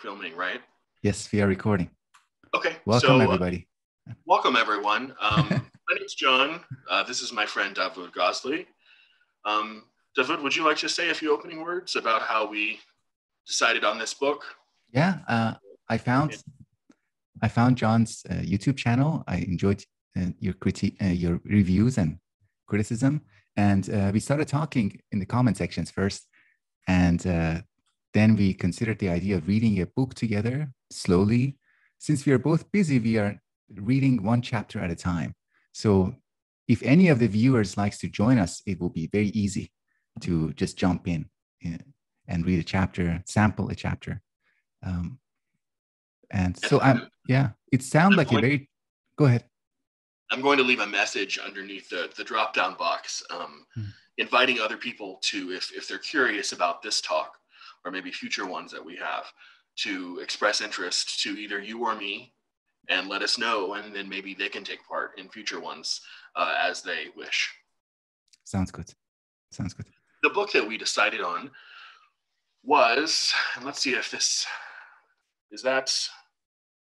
filming, right? Yes, we are recording. Okay. Welcome, so, uh, everybody. welcome, everyone. Um, my name's John. Uh, this is my friend Davood Gozli. Um, Davood, would you like to say a few opening words about how we decided on this book? Yeah, uh, I found I found John's uh, YouTube channel. I enjoyed uh, your critique, uh, your reviews and criticism, and uh, we started talking in the comment sections first, and uh, then we considered the idea of reading a book together slowly. Since we are both busy, we are reading one chapter at a time. So if any of the viewers likes to join us, it will be very easy to just jump in and read a chapter, sample a chapter. Um, and so I'm, yeah, it sounds like a very, go ahead. I'm going to leave a message underneath the, the drop down box, um, Hmm. inviting other people to, if, if they're curious about this talk or maybe future ones that we have, to express interest to either you or me and let us know. And then maybe they can take part in future ones uh, as they wish. Sounds good. Sounds good. The book that we decided on was, and let's see if this is that.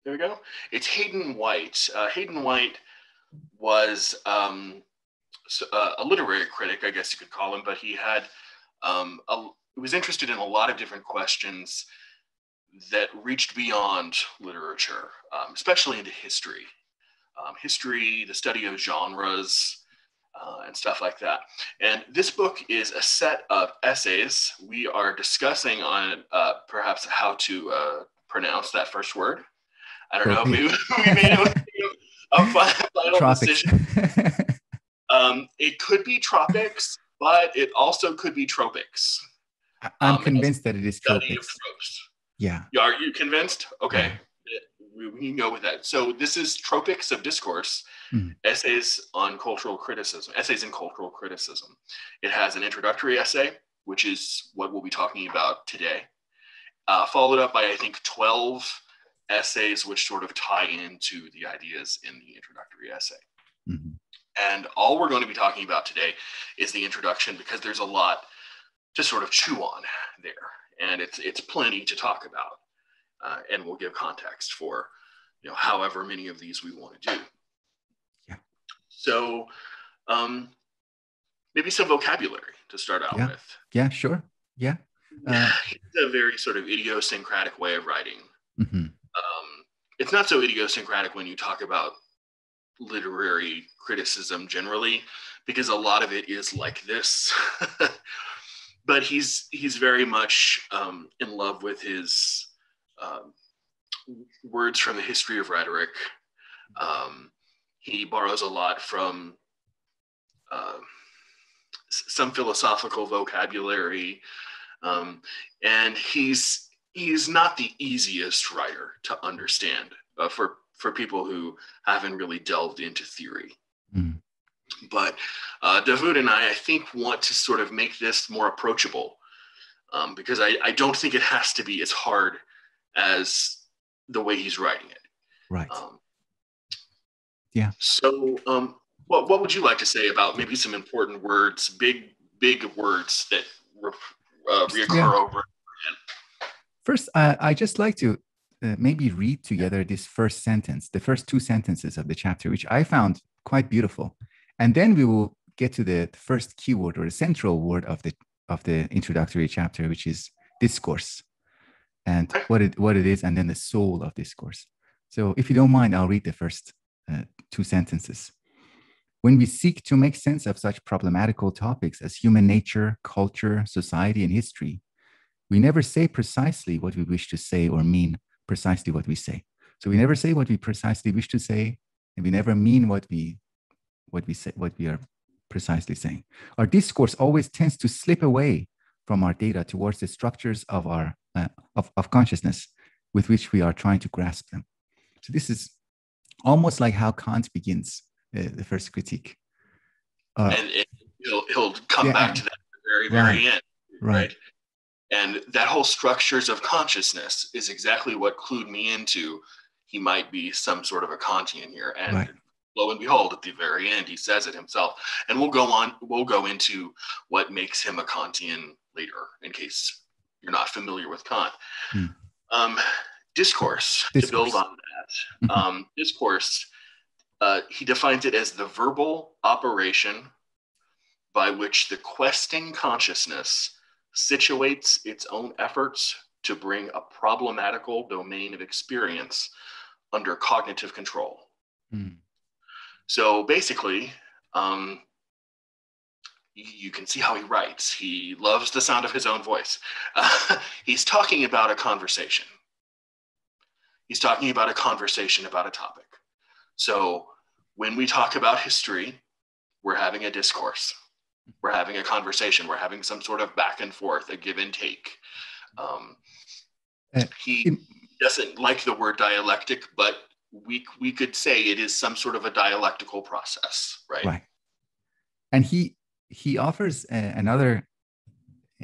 There we go. It's Hayden White. Uh, Hayden White was um, uh, a literary critic, I guess you could call him, but he had um, a, was interested in a lot of different questions that reached beyond literature, um, especially into history, um, history, the study of genres, uh, and stuff like that. And this book is a set of essays. We are discussing on uh, perhaps how to uh, pronounce that first word. I don't know. Maybe we made a, a final Tropics. decision. Um, it could be tropics, but it also could be tropics. I'm Um, convinced that it is Study of tropics. tropes. Yeah. Yeah, Are you convinced? Okay. We, we can go with that. So this is Tropics of Discourse, Mhm. essays on cultural criticism, essays in cultural criticism. It has an introductory essay, which is what we'll be talking about today, uh, followed up by, I think, 12 essays which sort of tie into the ideas in the introductory essay. Mhm. And all we're going to be talking about today is the introduction because there's a lot to sort of chew on there, and it's it's plenty to talk about, uh, and we'll give context for you know however many of these we want to do. Yeah. So, um, maybe some vocabulary to start out Yeah. with. Yeah, sure. Yeah. Uh, it's a very sort of idiosyncratic way of writing. Mhm. Um, it's not so idiosyncratic when you talk about literary criticism generally, because a lot of it is like this. but he's he's very much um, in love with his um, words from the history of rhetoric. Um, he borrows a lot from uh, some philosophical vocabulary, um, and he's he's not the easiest writer to understand uh, for for people who haven't really delved into theory. Mhm. But uh, and I, I think, want to sort of make this more approachable um, because I, I don't think it has to be as hard as the way he's writing it. Right. Um, Yeah. So, um, what what would you like to say about maybe some important words, big big words that re- uh, reoccur Yeah. over? First, uh, I just like to uh, maybe read together this first sentence, the first two sentences of the chapter, which I found quite beautiful, and then we will get to the first keyword or the central word of the of the introductory chapter, which is discourse, and what it what it is, and then the soul of discourse. So, if you don't mind, I'll read the first uh, two sentences. When we seek to make sense of such problematical topics as human nature, culture, society, and history, we never say precisely what we wish to say or mean precisely what we say. So we never say what we precisely wish to say, and we never mean what we what we say what we are precisely saying. Our discourse always tends to slip away from our data towards the structures of our uh, of, of consciousness with which we are trying to grasp them. So this is almost like how Kant begins uh, the first critique. Uh, and it, he'll he'll come Yeah. back to that at the very very end right. and that whole structures of consciousness is exactly what clued me into he might be some sort of a kantian here and Right. Lo and behold at the very end he says it himself and we'll go on we'll go into what makes him a kantian later in case you're not familiar with kant Hmm. um, discourse, Discourse. to build on that. Mhm. Um, discourse, uh, he defines it as the verbal operation by which the questing consciousness situates its own efforts to bring a problematical domain of experience under cognitive control. Mm. So basically, um, you, can see how he writes. He loves the sound of his own voice. Uh, he's talking about a conversation. He's talking about a conversation about a topic. So when we talk about history, we're having a discourse. We're having a conversation. We're having some sort of back and forth, a give and take. Um, he doesn't like the word dialectic, but we we could say it is some sort of a dialectical process, right? right. And he he offers uh, another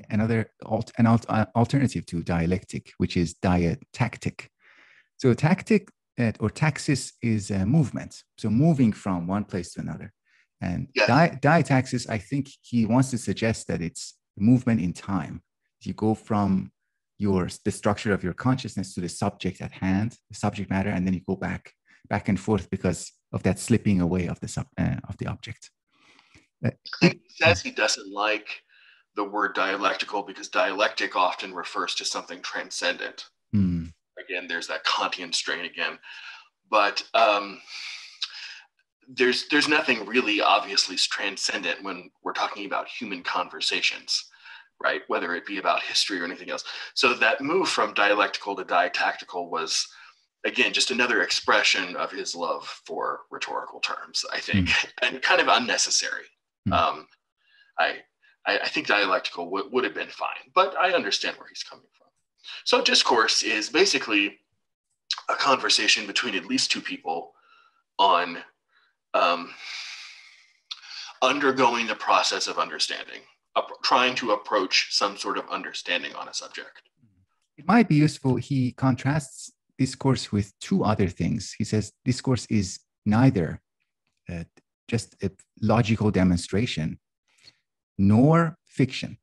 another alt, an alt, uh, alternative to dialectic which is diatactic. So tactic uh, or taxis is a movement. So moving from one place to another. And Yes. di- diataxis i think he wants to suggest that it's movement in time. You go from your the structure of your consciousness to the subject at hand the subject matter and then you go back back and forth because of that slipping away of the sub uh, of the object he says he doesn't like the word dialectical because dialectic often refers to something transcendent. Hmm. Again, there's that Kantian strain again. But um, there's there's nothing really obviously transcendent when we're talking about human conversations, right? Whether it be about history or anything else. So that move from dialectical to diatactical was again just another expression of his love for rhetorical terms, I think, and kind of unnecessary. Hmm. Um, I, I I think dialectical would would have been fine, but I understand where he's coming from. So discourse is basically a conversation between at least two people on um, undergoing the process of understanding, trying to approach some sort of understanding on a subject. it might be useful he contrasts discourse with two other things. He says discourse is neither uh, just a logical demonstration nor fiction.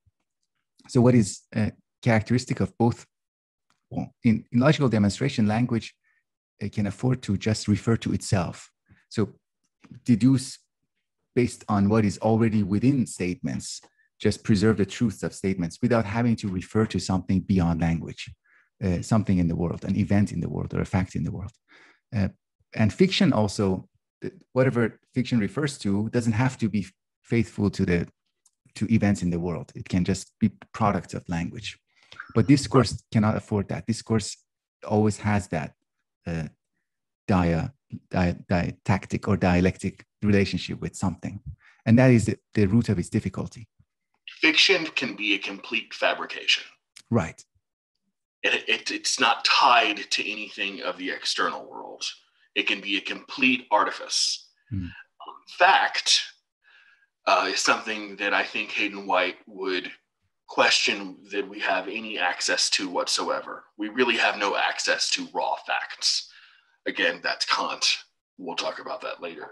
So what is uh, characteristic of both? Well, in, in logical demonstration language it can afford to just refer to itself. So deduce based on what is already within statements just preserve the truth of statements without having to refer to something beyond language uh, something in the world, an event in the world, or a fact in the world. Uh, and fiction also, whatever fiction refers to, doesn't have to be faithful to the to events in the world. It can just be products of language. But discourse cannot afford that. Discourse always has that uh, dia, dia, diatactic or dialectic relationship with something, and that is the, the root of its difficulty. Fiction can be a complete fabrication. Right. it, it, it's not tied to anything of the external world. It can be a complete artifice. Um, fact uh, is something that I think Hayden White would question that we have any access to whatsoever. We really have no access to raw facts. Again, that's Kant. We'll talk about that later.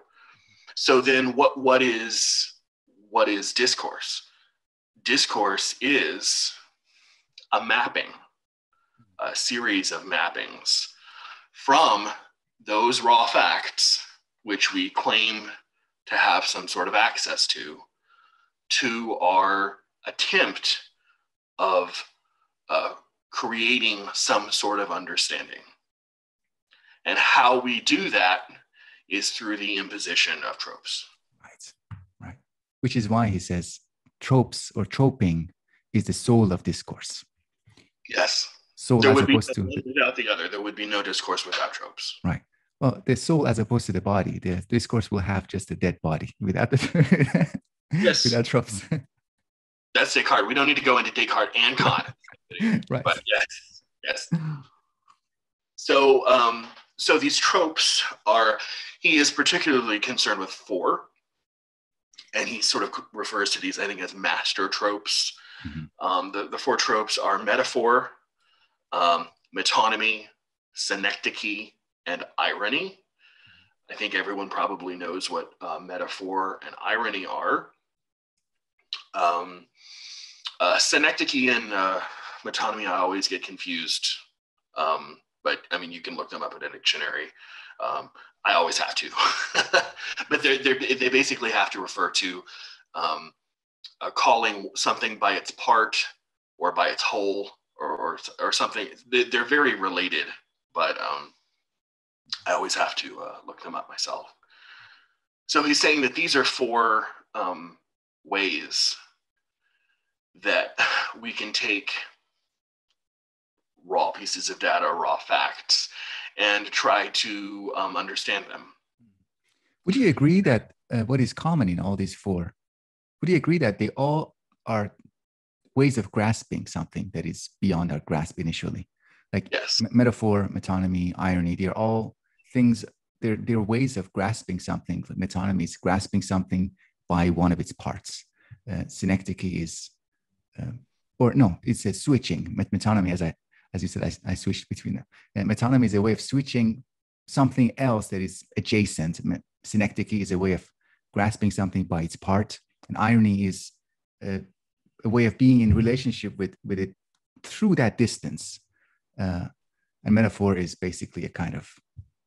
So then what what is what is discourse? Discourse is a mapping a series of mappings from those raw facts, which we claim to have some sort of access to, to our attempt of uh, creating some sort of understanding. And how we do that is through the imposition of tropes. Right, right. Which is why he says tropes or troping is the soul of discourse. Yes, Soul there as would be opposed to without the other. There would be no discourse without tropes. Right. Well, the soul as opposed to the body. The discourse will have just a dead body without the Yes. without tropes. That's Descartes. We don't need to go into Descartes and Kant. right. but yes, yes. So, um, so these tropes are. He is particularly concerned with four, and he sort of refers to these, I think, as master tropes. Mhm. Um, the the four tropes are metaphor, um, metonymy, synecdoche, and irony. I think everyone probably knows what uh, metaphor and irony are. Um, uh, synecdoche and uh, metonymy, I always get confused. Um, but I mean, you can look them up in a dictionary. Um, I always have to, but they're, they basically have to refer to um, uh, calling something by its part or by its whole or, or, or something. They're very related, but um, I always have to uh, look them up myself. So he's saying that these are four um, ways that we can take raw pieces of data, raw facts, and try to um, understand them. Would you agree that uh, what is common in all these four? Would you agree that they all are ways of grasping something that is beyond our grasp initially? Like yes. m- metaphor, metonymy, irony, they're all things, they're, they're ways of grasping something. Metonymy is grasping something by one of its parts. Uh, synecdoche is, uh, or no, it's a switching. Metonymy, as I as you said, I, I switched between them. And metonymy is a way of switching something else that is adjacent. Synecdoche is a way of grasping something by its part. And irony is a, a way of being in relationship with, with it through that distance. Uh, and metaphor is basically a kind of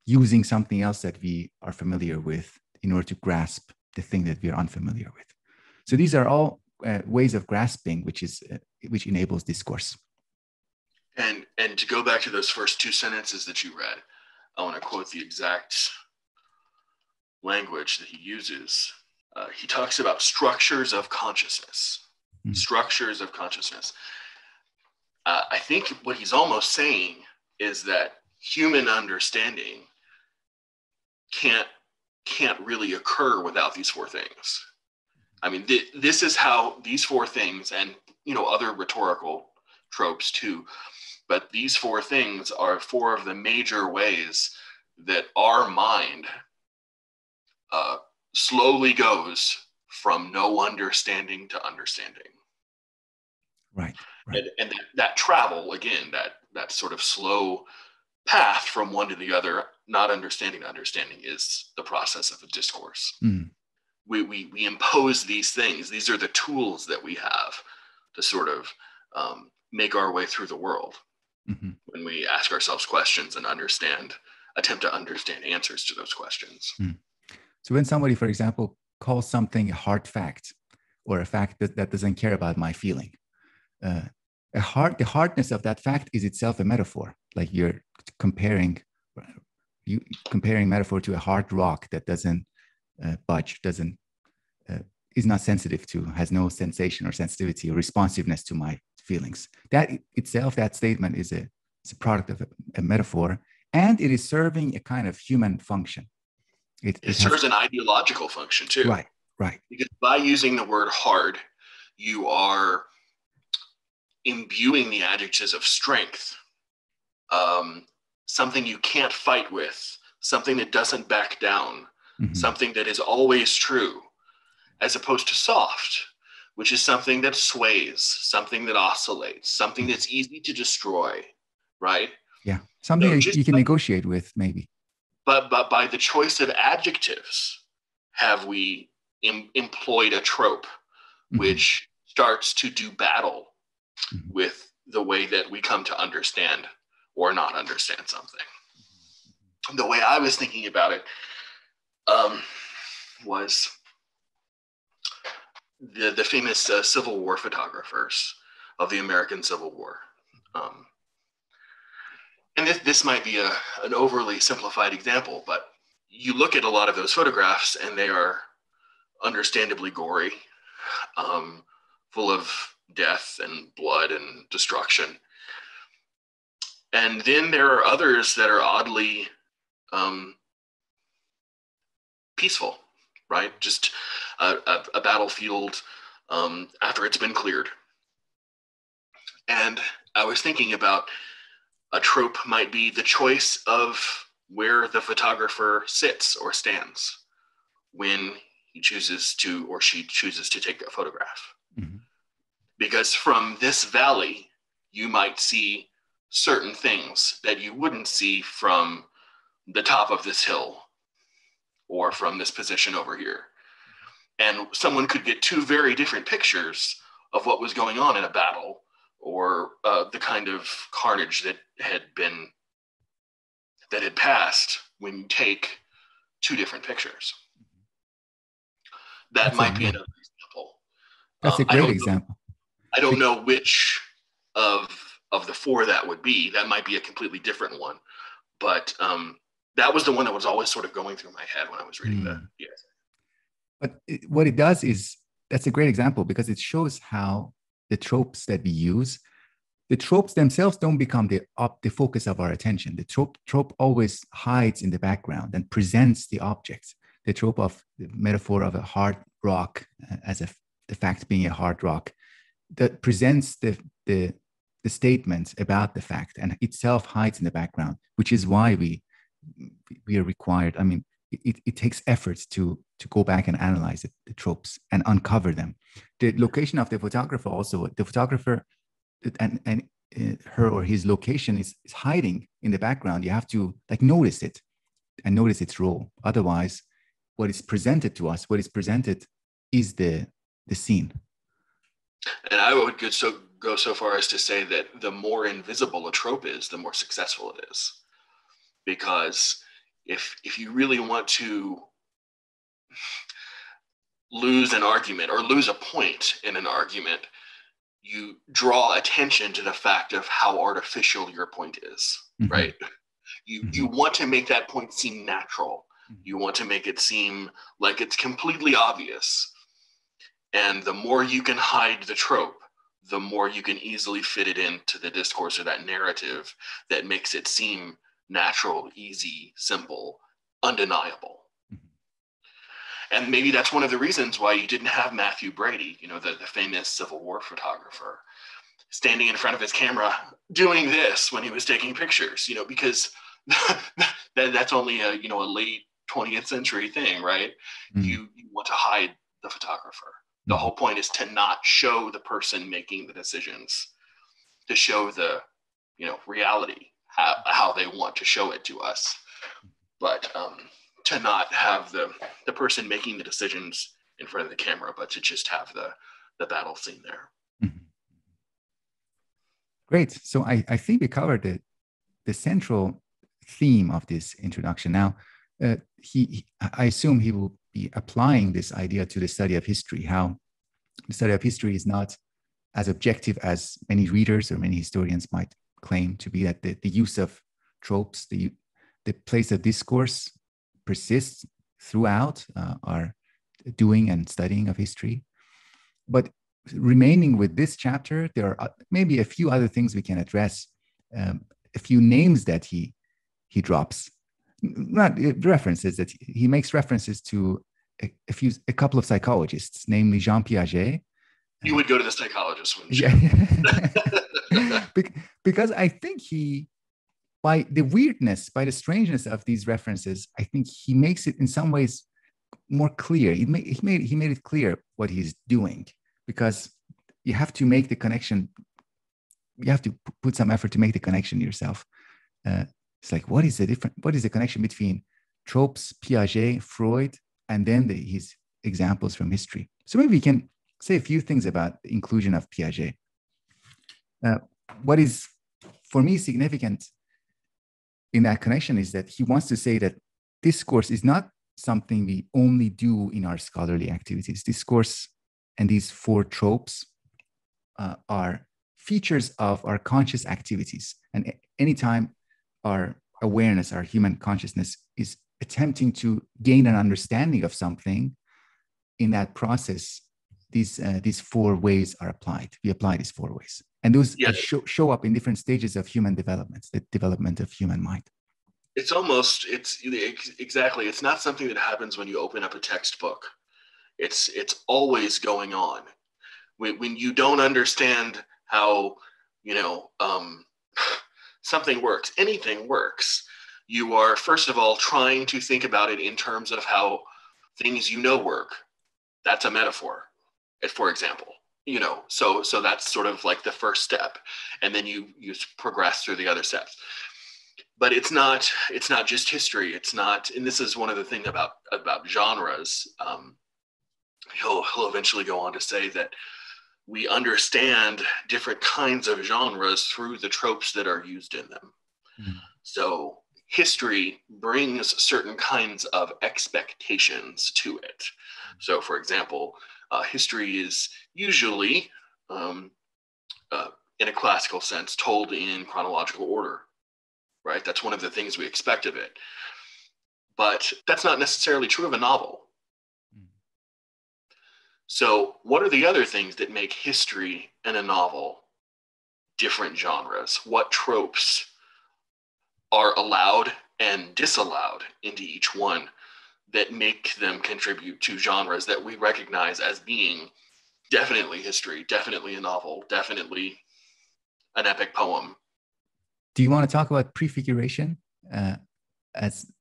using something else that we are familiar with in order to grasp the thing that we are unfamiliar with. So these are all uh, ways of grasping, which is uh, which enables discourse. And and to go back to those first two sentences that you read, I want to quote the exact language that he uses. Uh, he talks about structures of consciousness. Mm-hmm. Structures of consciousness. Uh, I think what he's almost saying is that human understanding can't can't really occur without these four things. I mean, th- this is how these four things, and you know, other rhetorical tropes too, but these four things are four of the major ways that our mind uh, slowly goes from no understanding to understanding. Right. right. And, and that, that travel, again, that, that sort of slow path from one to the other, not understanding to understanding, is the process of a discourse. Mm. We, we, we impose these things. These are the tools that we have to sort of um, make our way through the world mm-hmm. when we ask ourselves questions and understand, attempt to understand answers to those questions. Mm. So when somebody, for example, calls something a hard fact or a fact that, that doesn't care about my feeling, uh, a hard, the hardness of that fact is itself a metaphor. Like you're comparing, you comparing metaphor to a hard rock that doesn't uh, budge, doesn't uh, is not sensitive to, has no sensation or sensitivity or responsiveness to my feelings. That itself, that statement is a, it's a product of a, a metaphor, and it is serving a kind of human function. It, it, it serves has, an ideological function too. Right, right. Because by using the word hard, you are imbuing the adjectives of strength, um, something you can't fight with, something that doesn't back down, mm-hmm. something that is always true, as opposed to soft, which is something that sways, something that oscillates, something that's easy to destroy, right? Yeah, something so you can negotiate with, maybe. But but by the choice of adjectives, have we em- employed a trope mm-hmm. which starts to do battle mm-hmm. with the way that we come to understand or not understand something. The way I was thinking about it um, was the, the famous uh, Civil War photographers of the American Civil War. Um, and this, this might be a, an overly simplified example, but you look at a lot of those photographs and they are understandably gory, um, full of death and blood and destruction. And then there are others that are oddly um, peaceful, right? Just a, a, a battlefield um, after it's been cleared. And I was thinking about a trope might be the choice of where the photographer sits or stands when he chooses to or she chooses to take a photograph. Mm-hmm. Because from this valley, you might see certain things that you wouldn't see from the top of this hill or from this position over here and someone could get two very different pictures of what was going on in a battle or uh, the kind of carnage that had been that had passed when you take two different pictures. That That's might be another example. That's Um, a I great know- example. I don't know which of of the four that would be. That might be a completely different one, but um, that was the one that was always sort of going through my head when I was reading the. Hmm. Yeah. But it, what it does is that's a great example because it shows how the tropes that we use, the tropes themselves don't become the up the focus of our attention. The trope trope always hides in the background and presents the objects. The trope of the metaphor of a hard rock uh, as a the fact being a hard rock that presents the the the statement about the fact and itself hides in the background, which is why we we are required. I mean, it, it takes efforts to to go back and analyze it, the tropes and uncover them. The location of the photographer also, the photographer and and uh, her or his location is, is hiding in the background. You have to like notice it and notice its role. Otherwise, what is presented to us, what is presented, is the the scene. And I would so go so far as to say that the more invisible a trope is, the more successful it is, because if if you really want to lose an argument or lose a point in an argument, you draw attention to the fact of how artificial your point is, Mhm. right? You you want to make that point seem natural. Mhm. You want to make it seem like it's completely obvious. And the more you can hide the trope, the more you can easily fit it into the discourse or that narrative that makes it seem natural, easy, simple, undeniable. Mhm. And maybe that's one of the reasons why you didn't have Mathew Brady, you know, the, the famous Civil War photographer, standing in front of his camera doing this when he was taking pictures, you know, because that, that's only a, you know, a late 20th century thing, right? Mhm. You, you want to hide the photographer. The Mhm. whole point is to not show the person making the decisions, to show the, you know, reality, how, how they want to show it to us. But um, to not have the, the person making the decisions in front of the camera, but to just have the, the battle scene there. Mhm. Great. So I, I think we covered the, the central theme of this introduction. Now, uh, he, he- I assume he will be applying this idea to the study of history, how the study of history is not as objective as many readers or many historians might claim to be, that the, the use of tropes, the, the place of discourse persists throughout uh, our doing and studying of history. But remaining with this chapter, there are uh, maybe a few other things we can address, um, a few names that he he drops, not uh, references that he- he makes references to a, a few a couple of psychologists, namely Jean Piaget. You would go to the psychologist, wouldn't you? Because I think he, by the weirdness, by the strangeness of these references, I think he makes it in some ways more clear. He made, he made, he made it clear what he's doing because you have to make the connection. You have to put some effort to make the connection yourself. Uh, it's like, what is the different, what is the connection between tropes, Piaget, Freud, and then the, his examples from history? So maybe we can say a few things about inclusion of Piaget. Uh, what is for me significant in that connection is that he wants to say that discourse is not something we only do in our scholarly activities. Discourse and these four tropes uh, are features of our conscious activities. And anytime our awareness, our human consciousness is attempting to gain an understanding of something, in that process, these uh, these four ways are applied. We apply these four ways, and those uh, show, show up in different stages of human development, the development of human mind. it's almost it's exactly. It's not something that happens when you open up a textbook. It's it's always going on. When, when you don't understand how you know um, something works anything works you are first of all trying to think about it in terms of how things you know work. That's a metaphor for example you know so so that's sort of like the first step and then you you progress through the other steps but it's not it's not just history it's not and this is one of the things about about genres um, he'll he'll eventually go on to say that we understand different kinds of genres through the tropes that are used in them Mhm. so history brings certain kinds of expectations to it. So, for example, uh, history is usually, um, uh, in a classical sense, told in chronological order, right? That's one of the things we expect of it. But that's not necessarily true of a novel. So, what are the other things that make history and a novel different genres? What tropes are allowed and disallowed into each one that make them contribute to genres that we recognize as being definitely history, definitely a novel, definitely an epic poem. Do you want to talk about prefiguration? Uh, as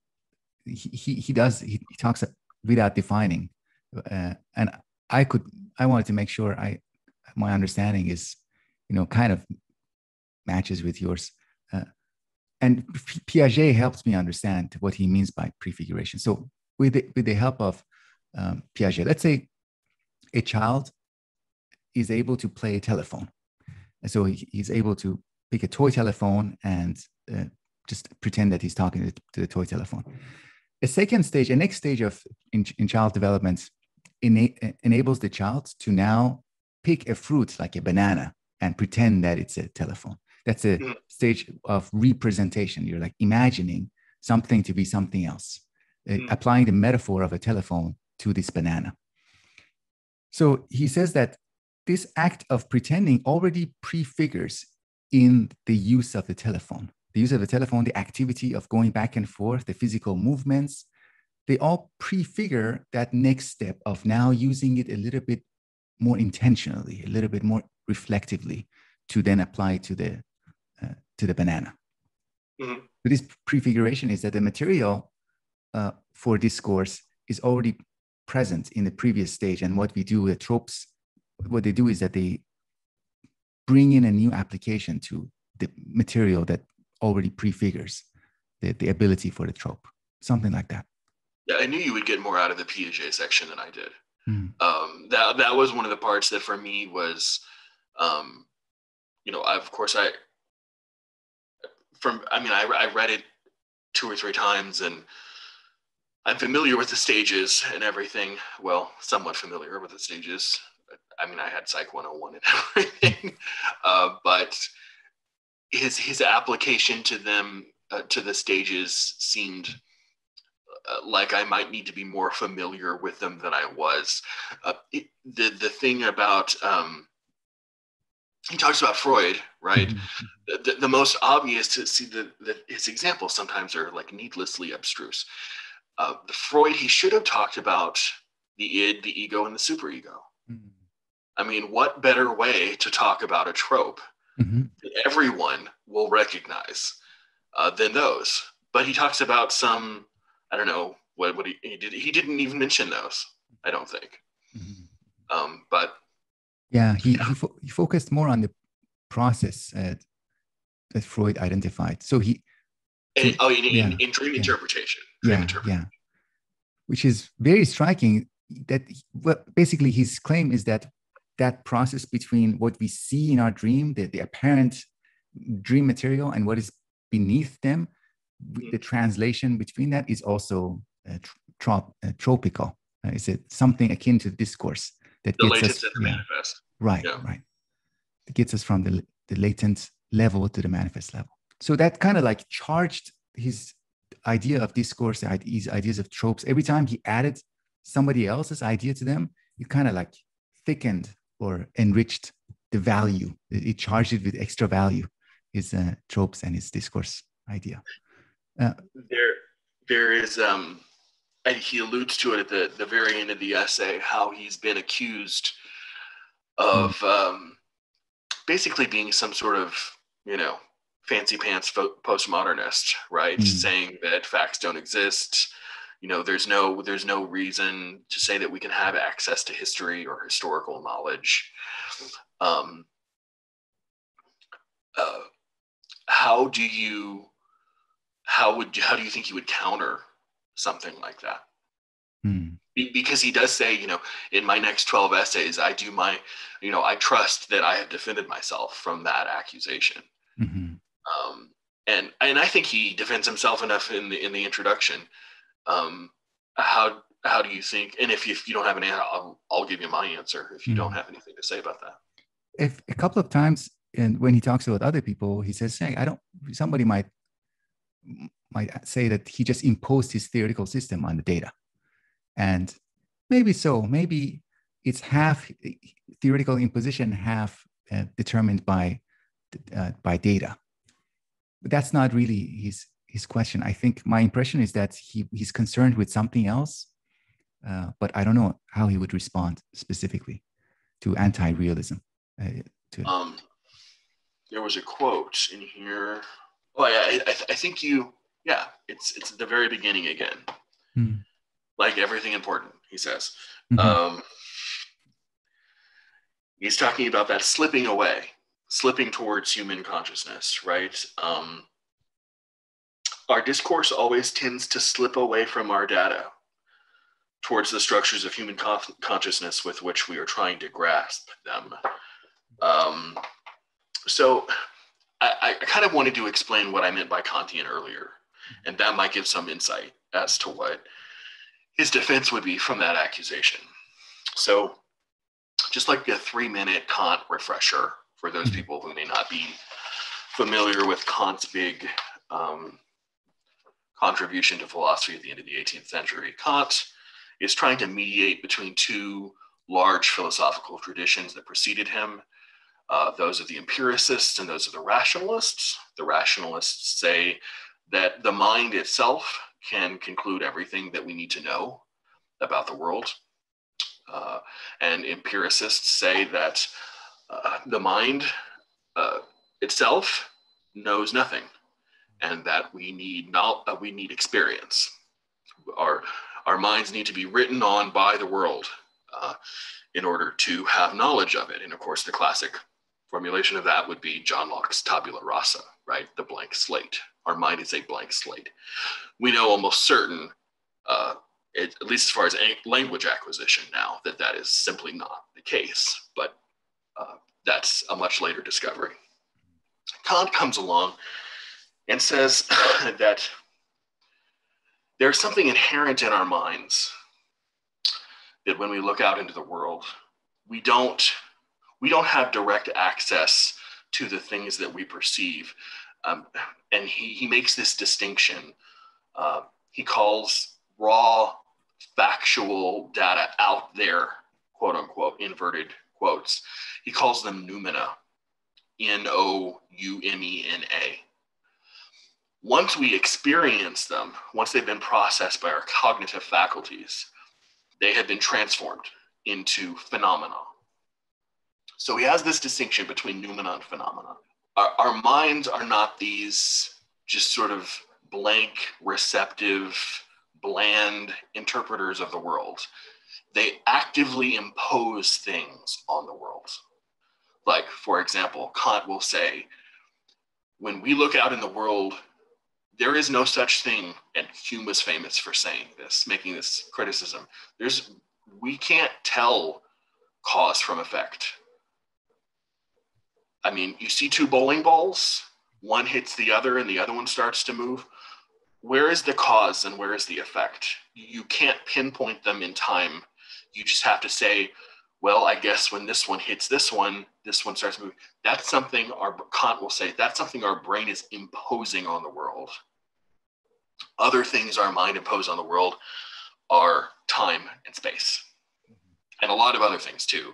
he, he, he does, he, he talks without defining. Uh, and I could, I wanted to make sure I, my understanding is, you know, kind of matches with yours. Uh, and Piaget helps me understand what he means by prefiguration. So with the, with the help of um, Piaget, let's say a child is able to play a telephone. And so he, he's able to pick a toy telephone and uh, just pretend that he's talking to, the toy telephone. A second stage, a next stage of in, in child development ena- enables the child to now pick a fruit like a banana and pretend that it's a telephone. That's a mm. stage of representation. You're like imagining something to be something else, mm. applying the metaphor of a telephone to this banana. So he says that this act of pretending already prefigures in the use of the telephone. The use of the telephone, the activity of going back and forth, the physical movements, they all prefigure that next step of now using it a little bit more intentionally, a little bit more reflectively to then apply to the uh, to the banana. Mm-hmm. So this prefiguration is that the material uh, for discourse is already present in the previous stage, and what we do, the tropes, what they do is that they bring in a new application to the material that already prefigures the, the ability for the trope, something like that. Yeah, I knew you would get more out of the Piaget section than I did. Mm. Um, that that was one of the parts that for me was, um, you know, I, of course I from I mean I, I read it two or three times and I'm familiar with the stages and everything. Well, somewhat familiar with the stages. I mean, I had Psych 101 and everything, uh, but his his application to them uh, to the stages seemed uh, like I might need to be more familiar with them than I was. Uh, it, the the thing about um, he talks about Freud, right? Mm-hmm. The, the, most obvious to see the, the, his examples sometimes are like needlessly abstruse. Uh, the Freud, he should have talked about the id, the ego, and the superego. Mm-hmm. I mean, what better way to talk about a trope mm-hmm. that everyone will recognize uh, than those? But he talks about some, I don't know what, what he, he did. He didn't even mention those, I don't think. Mm-hmm. Um, but yeah, he, he, fo- he, focused more on the process uh, that Freud identified. So he. Oh, in, yeah, in, in dream yeah. interpretation. Dream yeah, interpretation. yeah. Which is very striking. That well, basically his claim is that that process between what we see in our dream, the, the apparent dream material, and what is beneath them, mm-hmm. the translation between that is also uh, trop, uh, tropical. Uh, is it something akin to discourse? that the gets us yeah, manifest. Right, yeah. right. It gets us from the, the latent level to the manifest level. So that kind of like charged his idea of discourse, his ideas of tropes. Every time he added somebody else's idea to them, it kind of like thickened or enriched the value. It charged it with extra value, his uh, tropes and his discourse idea. Uh, there, there is um, and he alludes to it at the, the very end of the essay how he's been accused of mm. um, basically being some sort of you know fancy pants postmodernist right mm. saying that facts don't exist you know there's no there's no reason to say that we can have access to history or historical knowledge um, uh, how do you how would how do you think you would counter something like that. Hmm. Be- because he does say, you know, in my next 12 essays, I do my, you know, I trust that I have defended myself from that accusation. Mm-hmm. Um, and and I think he defends himself enough in the in the introduction. Um, how how do you think? And if you, if you don't have an answer, I'll, I'll give you my answer. If you mm-hmm. don't have anything to say about that, if a couple of times, and when he talks about other people, he says, "Hey, I don't." Somebody might might say that he just imposed his theoretical system on the data, and maybe so. Maybe it's half theoretical imposition, half uh, determined by uh, by data. But that's not really his his question. I think my impression is that he he's concerned with something else, uh, but I don't know how he would respond specifically to anti-realism. Uh, to um, there was a quote in here. Oh, I, I, I think you. Yeah, it's it's the very beginning again. Hmm. Like everything important, he says. Mm-hmm. Um, he's talking about that slipping away, slipping towards human consciousness, right? Um, our discourse always tends to slip away from our data towards the structures of human con- consciousness with which we are trying to grasp them. Um, so I, I kind of wanted to explain what I meant by Kantian earlier, and that might give some insight as to what his defense would be from that accusation. So just like a three minute Kant refresher for those mm-hmm. people who may not be familiar with Kant's big um, contribution to philosophy at the end of the 18th century. Kant is trying to mediate between two large philosophical traditions that preceded him uh, those of the empiricists and those of the rationalists. The rationalists say that the mind itself can conclude everything that we need to know about the world. Uh, and empiricists say that uh, the mind uh, itself knows nothing and that we need not, uh, we need experience. Our, our minds need to be written on by the world uh, in order to have knowledge of it. And of course, the classic formulation of that would be John Locke's tabula rasa, right? The blank slate. Our mind is a blank slate. We know almost certain uh, it, at least as far as language acquisition now, that that is simply not the case. But that's a much later discovery. Kant comes along and says that there's something inherent in our minds that when we look out into the world, we don't we don't have direct access to the things that we perceive. Um, and he, he makes this distinction. Uh, he calls raw factual data out there, quote unquote, inverted quotes. He calls them noumena, N O U M E N A. Once we experience them, once they've been processed by our cognitive faculties, they have been transformed into phenomena. So he has this distinction between noumena and phenomena. Our, our minds are not these just sort of blank, receptive, bland interpreters of the world. They actively impose things on the world. Like, for example, Kant will say, when we look out in the world, there is no such thing, and Hume was famous for saying this, making this criticism. There's we can't tell cause from effect. I mean, you see two bowling balls, one hits the other and the other one starts to move where is the cause and where is the effect? You can't pinpoint them in time. You just have to say, well, I guess when this one hits this one, this one starts moving. That's something our Kant will say, that's something our brain is imposing on the world. Other things our mind impose on the world are time and space, and a lot of other things too.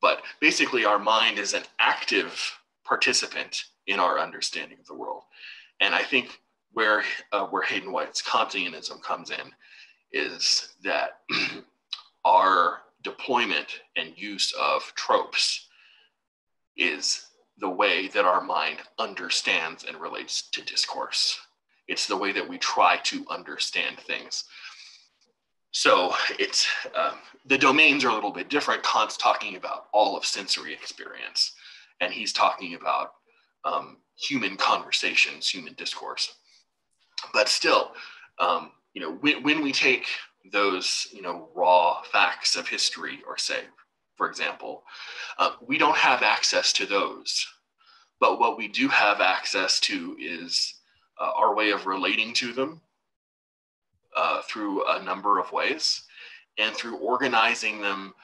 But basically, our mind is an active participant in our understanding of the world. And I think where uh, where Hayden White's Kantianism comes in is that our deployment and use of tropes is the way that our mind understands and relates to discourse. It's the way that we try to understand things. So it's um, the domains are a little bit different. Kant's talking about all of sensory experience, and he's talking about um, human conversations, human discourse but still, um, you know, when, when we take those, you know, raw facts of history, or say, for example, uh, we don't have access to those. But what we do have access to is uh, our way of relating to them uh, through a number of ways and through organizing them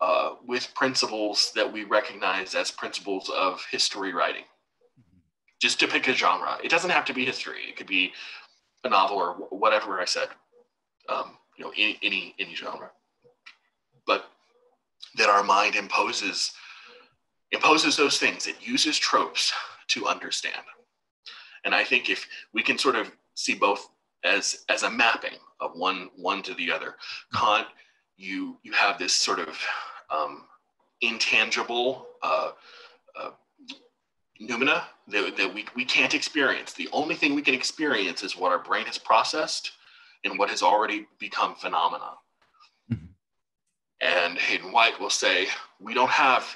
uh, with principles that we recognize as principles of history writing. Just to pick a genre, it doesn't have to be history. It could be a novel or whatever I said. Um, you know, any, any any genre. But that our mind imposes imposes those things. It uses tropes to understand. And I think if we can sort of see both as as a mapping of one one to the other, Kant, you you have this sort of um, intangible uh, uh, noumena that, that we, we can't experience. The only thing we can experience is what our brain has processed and what has already become phenomena. Mm-hmm. And Hayden White will say, we don't have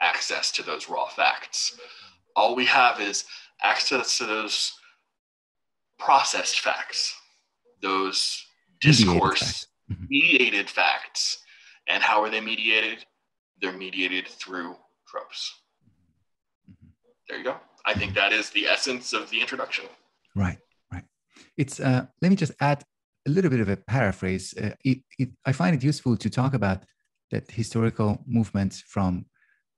access to those raw facts. All we have is access to those processed facts, those discourse mm-hmm. mediated facts. And how are they mediated? They're mediated through tropes. There you go. I think that is the essence of the introduction. Right, right. It's uh, let me just add a little bit of a paraphrase. Uh, it, it, I find it useful to talk about that historical movement from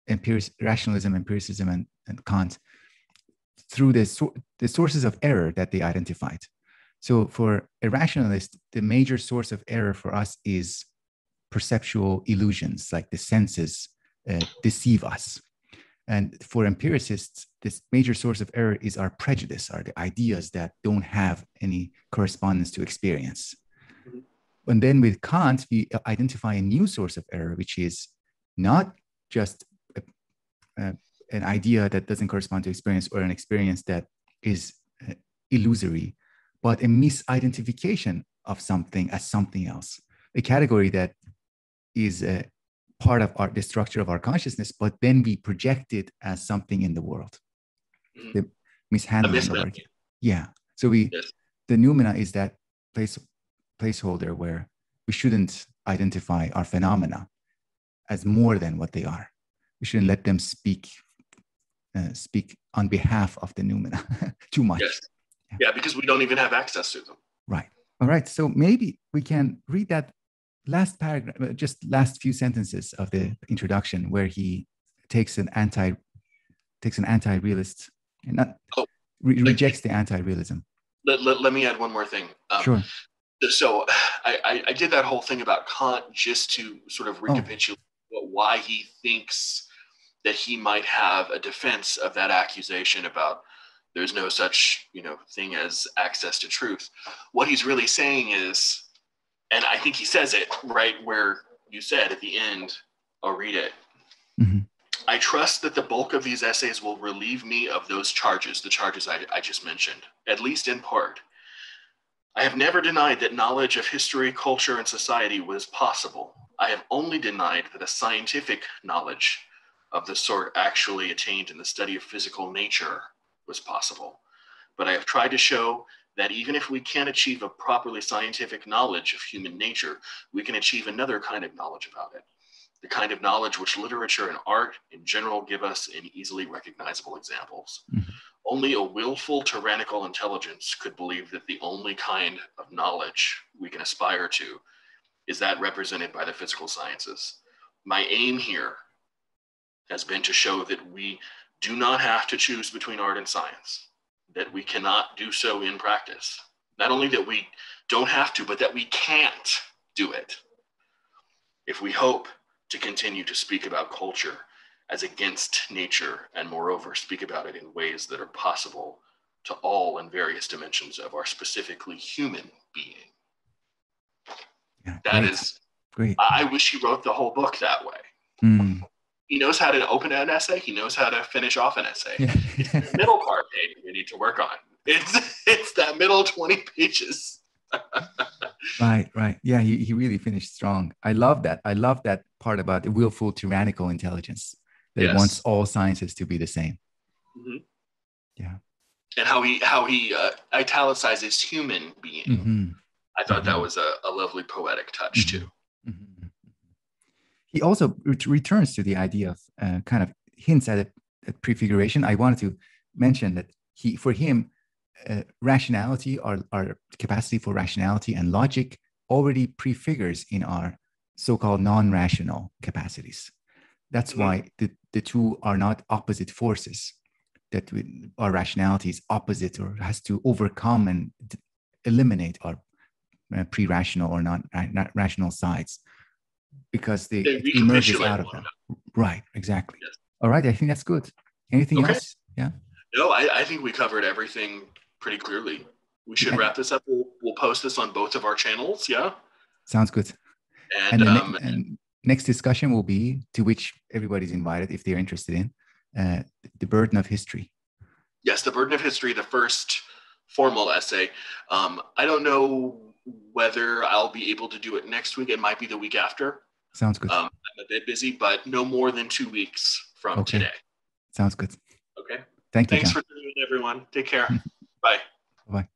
empiric, rationalism, empiricism, and, and Kant through the, the sources of error that they identified. So for a rationalist, the major source of error for us is perceptual illusions, like the senses uh, deceive us. And for empiricists, this major source of error is our prejudice, are the ideas that don't have any correspondence to experience. Mm-hmm. And then with Kant, we identify a new source of error, which is not just a, a, an idea that doesn't correspond to experience or an experience that is uh, illusory, but a misidentification of something as something else, a category that is uh, part of our, the structure of our consciousness, but then we project it as something in the world. Mm-hmm. The mishandling of our, yeah. So we, yes. the noumena is that place placeholder where we shouldn't identify our phenomena as more than what they are. We shouldn't let them speak uh, speak on behalf of the noumena too much. Yes. Yeah. yeah, because we don't even have access to them. Right. All right. So maybe we can read that last paragraph, uh, just last few sentences of the introduction, where he takes an anti takes an anti-realist and not oh, re- rejects the anti-realism. Let, let, let, me add one more thing. Um, sure. So I, I, did that whole thing about Kant just to sort of oh. recapitulate oh. why he thinks that he might have a defense of that accusation about there's no such you know thing as access to truth. What he's really saying is and I think he says it right where you said at the end, I'll read it. Mm-hmm. I trust that the bulk of these essays will relieve me of those charges, the charges I, I just mentioned, at least in part. I have never denied that knowledge of history, culture, and society was possible. I have only denied that a scientific knowledge of the sort actually attained in the study of physical nature was possible. But I have tried to show that even if we can't achieve a properly scientific knowledge of human nature, we can achieve another kind of knowledge about it. The kind of knowledge which literature and art in general give us in easily recognizable examples. Mm-hmm. Only a willful tyrannical intelligence could believe that the only kind of knowledge we can aspire to is that represented by the physical sciences. My aim here has been to show that we do not have to choose between art and science that we cannot do so in practice. Not only that we don't have to, but that we can't do it. If we hope to continue to speak about culture as against nature, and moreover, speak about it in ways that are possible to all in various dimensions of our specifically human being. Yeah, that great. is great. I wish he wrote the whole book that way. Mm he knows how to open an essay. He knows how to finish off an essay. It's the middle part maybe we need to work on. It's it's that middle twenty pages. right, right. Yeah, he, he really finished strong. I love that. I love that part about the willful tyrannical intelligence that yes. wants all sciences to be the same. Mm-hmm. Yeah. And how he how he uh, italicizes human being. Mm-hmm. I thought mm-hmm. that was a, a lovely poetic touch mm-hmm. too. He also returns to the idea of uh, kind of hints at a, prefiguration. I wanted to mention that he, for him, uh, rationality, our, our capacity for rationality and logic already prefigures in our so-called non-rational capacities. That's mm-hmm. why the, the two are not opposite forces. That we, our rationality is opposite or has to overcome and eliminate our uh, pre-rational or not, not rational sides because they, they it emerges out of them. Right, exactly. Yes. All right, I think that's good. Anything okay. else? Yeah. No, I, I think we covered everything pretty clearly. We should wrap this up. We'll, we'll post this on both of our channels. Yeah. Sounds good. And, and, um, ne- and next discussion will be to which everybody's invited if they're interested in uh, the burden of history. Yes, the burden of history, the first formal essay. Um, I don't know whether I'll be able to do it next week. It might be the week after. Sounds good. Um, I'm a bit busy, but no more than two weeks from okay. today. Sounds good. Okay. Thank you. Thanks for tuning in, everyone. Take care. Bye. Bye.